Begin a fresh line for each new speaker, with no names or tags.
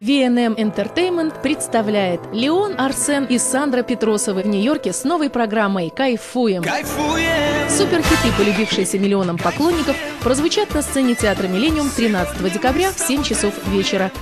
VNM Entertainment представляет Леон Арсен и Сандра Петросовы в Нью-Йорке с новой программой «Кайфуем».
Кайфуем!
Суперхиты, полюбившиеся миллионам поклонников, прозвучат на сцене театра «Миллениум» 13 декабря в 7 часов вечера.